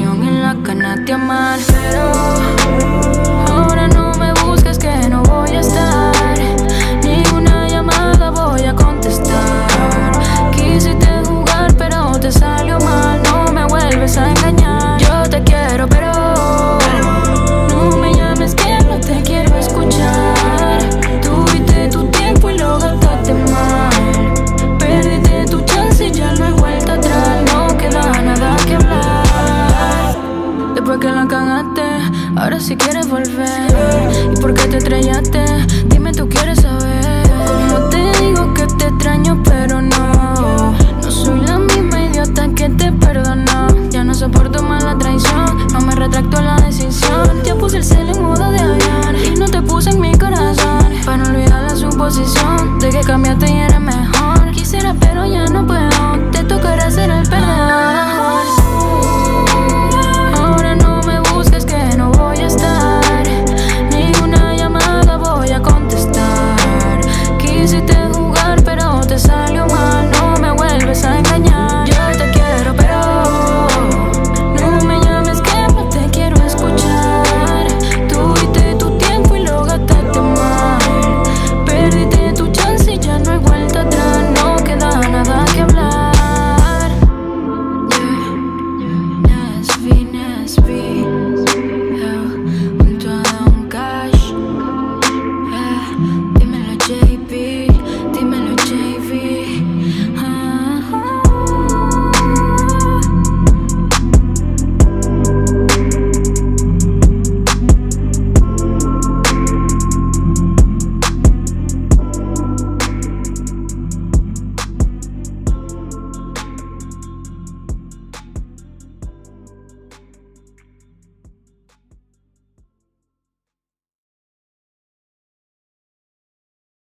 en la cana de amar. ahora si sí quieres volver. ¿Y por qué te estrellaste? Dime, tú quieres saber. No te digo que te extraño, pero no. No soy la misma idiota que te perdonó. Ya no soporto más la traición, no me retracto la decisión. Yo puse el celo en